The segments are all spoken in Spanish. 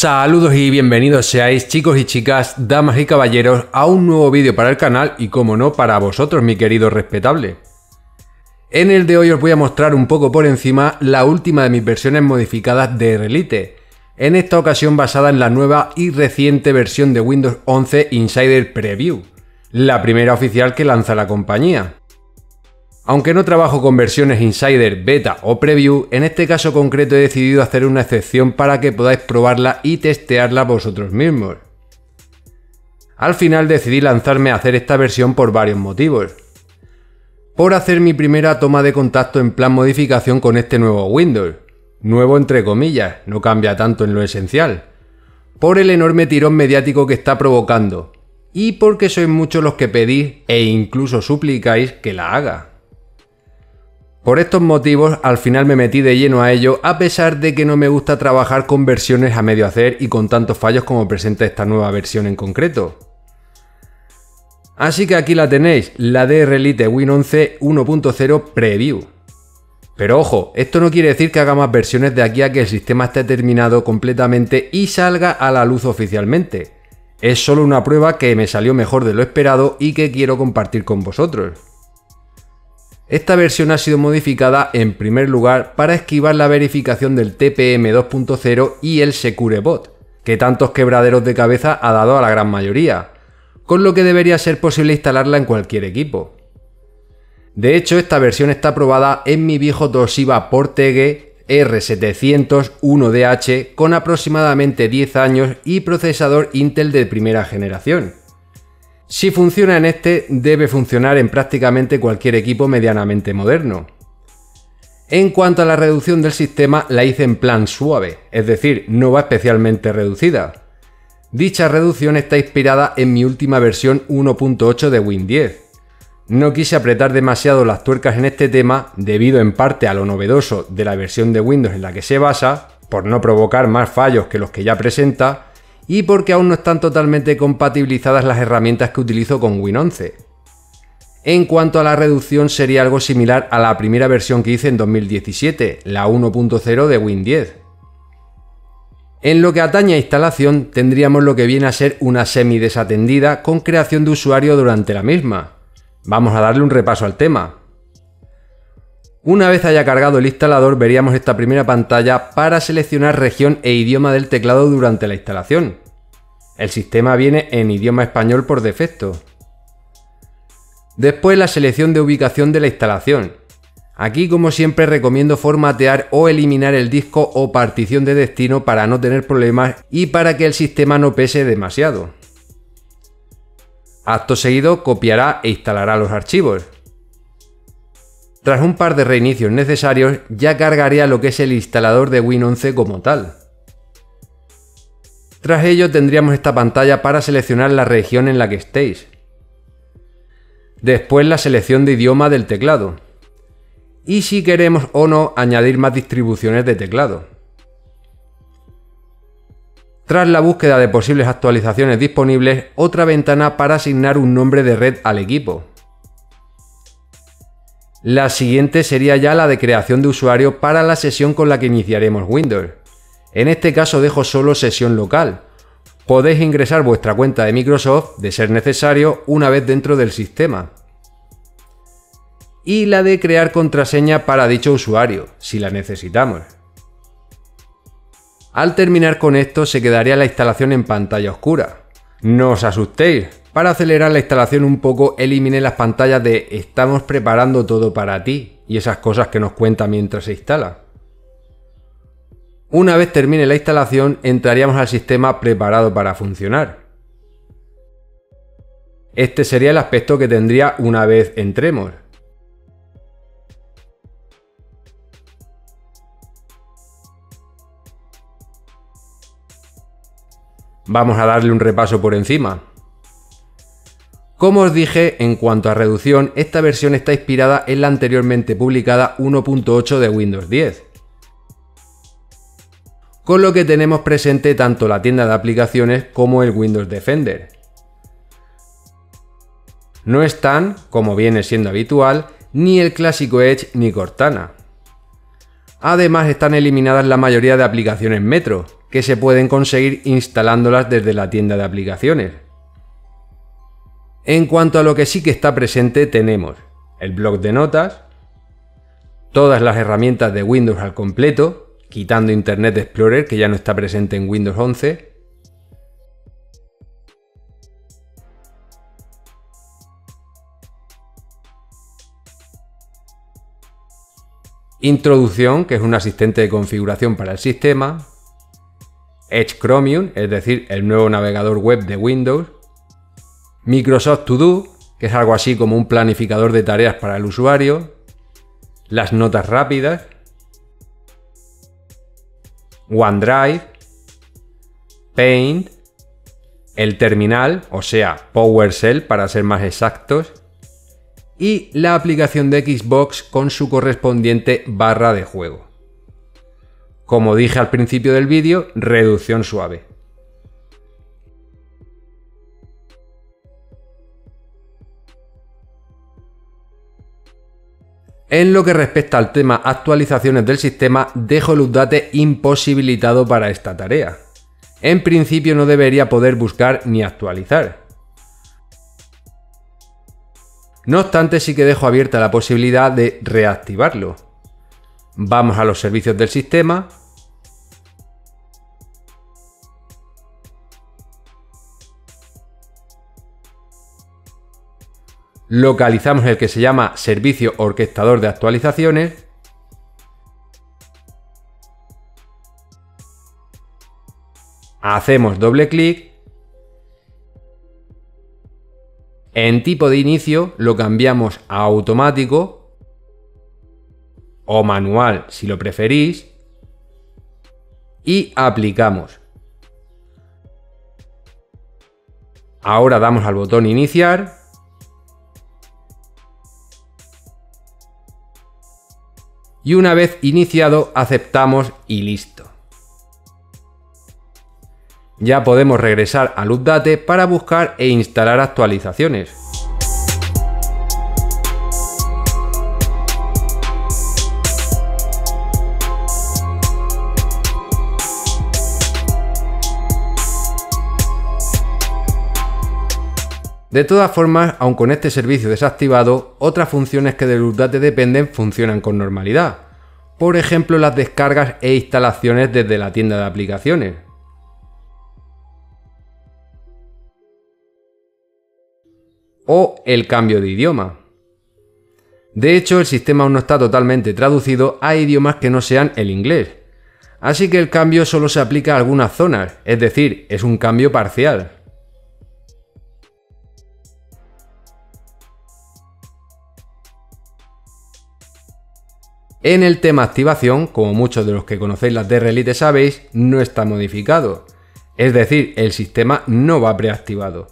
Saludos y bienvenidos seáis chicos y chicas, damas y caballeros a un nuevo vídeo para el canal y como no para vosotros mi querido respetable. En el de hoy os voy a mostrar un poco por encima la última de mis versiones modificadas de Relite, en esta ocasión basada en la nueva y reciente versión de Windows 11 Insider Preview, la primera oficial que lanza la compañía. Aunque no trabajo con versiones Insider, Beta o Preview, en este caso concreto he decidido hacer una excepción para que podáis probarla y testearla vosotros mismos. Al final decidí lanzarme a hacer esta versión por varios motivos. Por hacer mi primera toma de contacto en plan modificación con este nuevo Windows. Nuevo entre comillas, no cambia tanto en lo esencial. Por el enorme tirón mediático que está provocando. Y porque sois muchos los que pedís e incluso suplicáis que la haga. Por estos motivos, al final me metí de lleno a ello, a pesar de que no me gusta trabajar con versiones a medio hacer y con tantos fallos como presenta esta nueva versión en concreto. Así que aquí la tenéis, la DR Elite Win 11 1.0 Preview. Pero ojo, esto no quiere decir que haga más versiones de aquí a que el sistema esté terminado completamente y salga a la luz oficialmente. Es solo una prueba que me salió mejor de lo esperado y que quiero compartir con vosotros. Esta versión ha sido modificada en primer lugar para esquivar la verificación del TPM 2.0 y el Secure Bot, que tantos quebraderos de cabeza ha dado a la gran mayoría, con lo que debería ser posible instalarla en cualquier equipo. De hecho, esta versión está aprobada en mi viejo Toshiba Portege R701DH con aproximadamente 10 años y procesador Intel de primera generación si funciona en este, debe funcionar en prácticamente cualquier equipo medianamente moderno. En cuanto a la reducción del sistema, la hice en plan suave, es decir, no va especialmente reducida. Dicha reducción está inspirada en mi última versión 1.8 de Win 10. No quise apretar demasiado las tuercas en este tema debido en parte a lo novedoso de la versión de Windows en la que se basa, por no provocar más fallos que los que ya presenta, y porque aún no están totalmente compatibilizadas las herramientas que utilizo con Win 11. En cuanto a la reducción sería algo similar a la primera versión que hice en 2017, la 1.0 de Win 10. En lo que atañe a instalación tendríamos lo que viene a ser una semi desatendida con creación de usuario durante la misma. Vamos a darle un repaso al tema. Una vez haya cargado el instalador veríamos esta primera pantalla para seleccionar región e idioma del teclado durante la instalación. El sistema viene en idioma español por defecto. Después la selección de ubicación de la instalación. Aquí como siempre recomiendo formatear o eliminar el disco o partición de destino para no tener problemas y para que el sistema no pese demasiado. Acto seguido copiará e instalará los archivos. Tras un par de reinicios necesarios, ya cargaría lo que es el instalador de Win 11 como tal. Tras ello tendríamos esta pantalla para seleccionar la región en la que estéis. Después la selección de idioma del teclado. Y si queremos o no añadir más distribuciones de teclado. Tras la búsqueda de posibles actualizaciones disponibles, otra ventana para asignar un nombre de red al equipo. La siguiente sería ya la de creación de usuario para la sesión con la que iniciaremos Windows. En este caso dejo solo sesión local. Podéis ingresar vuestra cuenta de Microsoft, de ser necesario, una vez dentro del sistema. Y la de crear contraseña para dicho usuario, si la necesitamos. Al terminar con esto se quedaría la instalación en pantalla oscura. No os asustéis, para acelerar la instalación un poco, elimine las pantallas de estamos preparando todo para ti y esas cosas que nos cuenta mientras se instala. Una vez termine la instalación, entraríamos al sistema preparado para funcionar. Este sería el aspecto que tendría una vez entremos. Vamos a darle un repaso por encima. Como os dije, en cuanto a reducción, esta versión está inspirada en la anteriormente publicada 1.8 de Windows 10. Con lo que tenemos presente tanto la tienda de aplicaciones como el Windows Defender. No están, como viene siendo habitual, ni el clásico Edge ni Cortana. Además están eliminadas la mayoría de aplicaciones Metro, que se pueden conseguir instalándolas desde la tienda de aplicaciones. En cuanto a lo que sí que está presente tenemos el blog de notas, todas las herramientas de Windows al completo, quitando Internet Explorer que ya no está presente en Windows 11, Introducción, que es un asistente de configuración para el sistema. Edge Chromium, es decir, el nuevo navegador web de Windows. Microsoft To Do, que es algo así como un planificador de tareas para el usuario. Las notas rápidas. OneDrive. Paint. El terminal, o sea, PowerShell para ser más exactos y la aplicación de Xbox con su correspondiente barra de juego. Como dije al principio del vídeo, reducción suave. En lo que respecta al tema actualizaciones del sistema, dejo el update imposibilitado para esta tarea. En principio no debería poder buscar ni actualizar, no obstante, sí que dejo abierta la posibilidad de reactivarlo. Vamos a los servicios del sistema. Localizamos el que se llama Servicio Orquestador de Actualizaciones. Hacemos doble clic En tipo de inicio lo cambiamos a automático o manual si lo preferís y aplicamos. Ahora damos al botón iniciar y una vez iniciado aceptamos y listo ya podemos regresar al Update para buscar e instalar actualizaciones. De todas formas, aun con este servicio desactivado, otras funciones que del Update dependen funcionan con normalidad. Por ejemplo, las descargas e instalaciones desde la tienda de aplicaciones. o el cambio de idioma. De hecho, el sistema aún no está totalmente traducido a idiomas que no sean el inglés, así que el cambio solo se aplica a algunas zonas, es decir, es un cambio parcial. En el tema activación, como muchos de los que conocéis las DR Elite sabéis, no está modificado. Es decir, el sistema no va preactivado.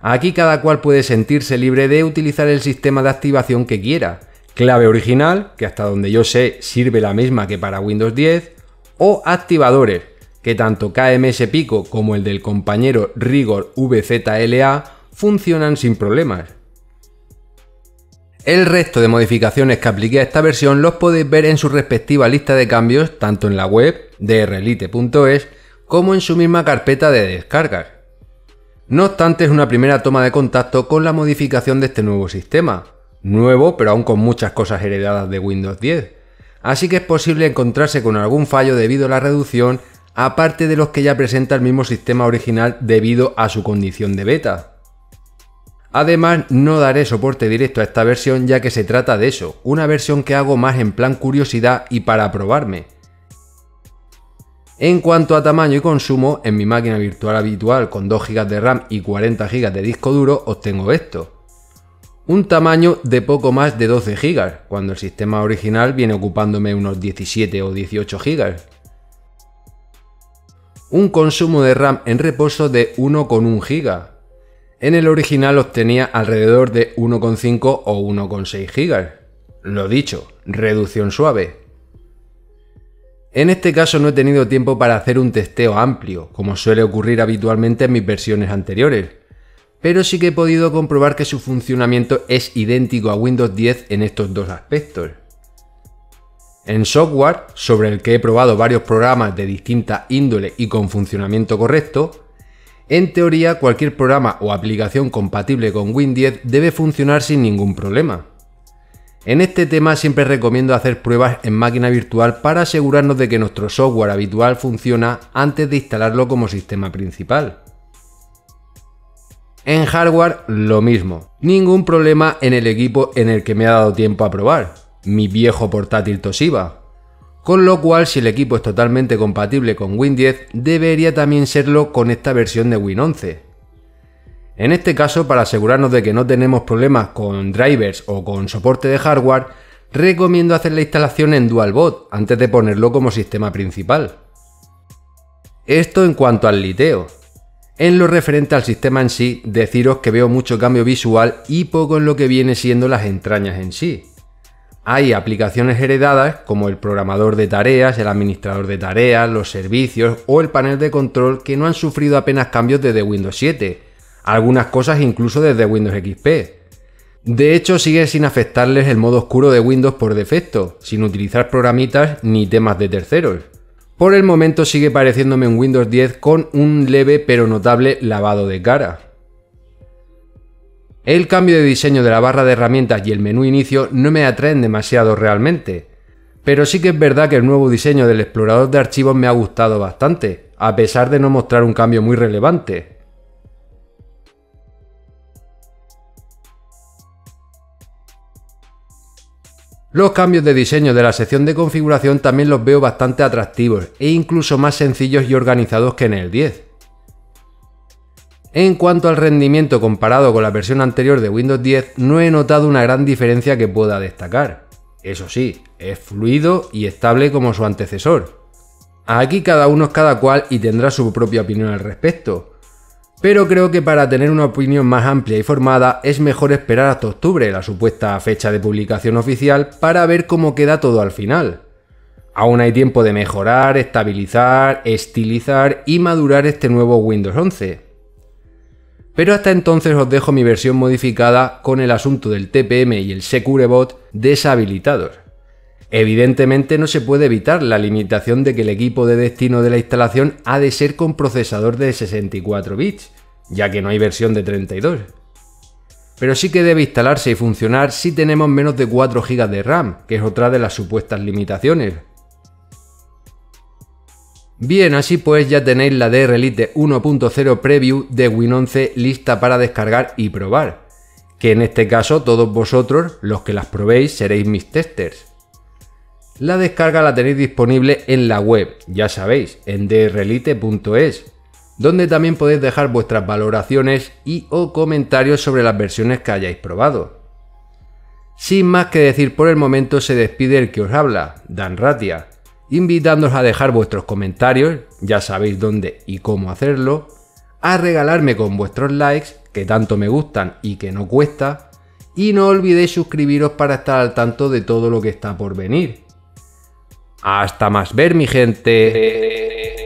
Aquí cada cual puede sentirse libre de utilizar el sistema de activación que quiera. Clave original, que hasta donde yo sé sirve la misma que para Windows 10, o activadores, que tanto KMS Pico como el del compañero Rigor VZLA funcionan sin problemas. El resto de modificaciones que apliqué a esta versión los podéis ver en su respectiva lista de cambios tanto en la web drelite.es como en su misma carpeta de descargas. No obstante, es una primera toma de contacto con la modificación de este nuevo sistema. Nuevo, pero aún con muchas cosas heredadas de Windows 10. Así que es posible encontrarse con algún fallo debido a la reducción, aparte de los que ya presenta el mismo sistema original debido a su condición de beta. Además, no daré soporte directo a esta versión ya que se trata de eso, una versión que hago más en plan curiosidad y para probarme, en cuanto a tamaño y consumo, en mi máquina virtual habitual con 2 GB de RAM y 40 GB de disco duro obtengo esto. Un tamaño de poco más de 12 GB, cuando el sistema original viene ocupándome unos 17 o 18 GB. Un consumo de RAM en reposo de 1,1 GB. En el original obtenía alrededor de 1,5 o 1,6 GB. Lo dicho, reducción suave, en este caso no he tenido tiempo para hacer un testeo amplio, como suele ocurrir habitualmente en mis versiones anteriores, pero sí que he podido comprobar que su funcionamiento es idéntico a Windows 10 en estos dos aspectos. En software, sobre el que he probado varios programas de distinta índole y con funcionamiento correcto, en teoría cualquier programa o aplicación compatible con Win 10 debe funcionar sin ningún problema. En este tema siempre recomiendo hacer pruebas en máquina virtual para asegurarnos de que nuestro software habitual funciona antes de instalarlo como sistema principal. En hardware lo mismo, ningún problema en el equipo en el que me ha dado tiempo a probar, mi viejo portátil Toshiba. Con lo cual si el equipo es totalmente compatible con Win 10 debería también serlo con esta versión de Win 11. En este caso, para asegurarnos de que no tenemos problemas con drivers o con soporte de hardware, recomiendo hacer la instalación en DualBot antes de ponerlo como sistema principal. Esto en cuanto al liteo. En lo referente al sistema en sí, deciros que veo mucho cambio visual y poco en lo que viene siendo las entrañas en sí. Hay aplicaciones heredadas como el programador de tareas, el administrador de tareas, los servicios o el panel de control que no han sufrido apenas cambios desde Windows 7, algunas cosas incluso desde Windows XP. De hecho, sigue sin afectarles el modo oscuro de Windows por defecto, sin utilizar programitas ni temas de terceros. Por el momento sigue pareciéndome un Windows 10 con un leve pero notable lavado de cara. El cambio de diseño de la barra de herramientas y el menú inicio no me atraen demasiado realmente, pero sí que es verdad que el nuevo diseño del explorador de archivos me ha gustado bastante, a pesar de no mostrar un cambio muy relevante. Los cambios de diseño de la sección de configuración también los veo bastante atractivos e incluso más sencillos y organizados que en el 10. En cuanto al rendimiento comparado con la versión anterior de Windows 10, no he notado una gran diferencia que pueda destacar. Eso sí, es fluido y estable como su antecesor. Aquí cada uno es cada cual y tendrá su propia opinión al respecto, pero creo que para tener una opinión más amplia y formada es mejor esperar hasta octubre, la supuesta fecha de publicación oficial, para ver cómo queda todo al final. Aún hay tiempo de mejorar, estabilizar, estilizar y madurar este nuevo Windows 11. Pero hasta entonces os dejo mi versión modificada con el asunto del TPM y el Securebot deshabilitados. Evidentemente no se puede evitar la limitación de que el equipo de destino de la instalación ha de ser con procesador de 64 bits, ya que no hay versión de 32. Pero sí que debe instalarse y funcionar si tenemos menos de 4 GB de RAM, que es otra de las supuestas limitaciones. Bien, así pues ya tenéis la DR Elite 1.0 Preview de Win11 lista para descargar y probar, que en este caso todos vosotros, los que las probéis, seréis mis testers. La descarga la tenéis disponible en la web, ya sabéis, en drelite.es, donde también podéis dejar vuestras valoraciones y o comentarios sobre las versiones que hayáis probado. Sin más que decir por el momento se despide el que os habla, Dan Ratia, invitándoos a dejar vuestros comentarios, ya sabéis dónde y cómo hacerlo, a regalarme con vuestros likes, que tanto me gustan y que no cuesta, y no olvidéis suscribiros para estar al tanto de todo lo que está por venir. Hasta más ver mi gente.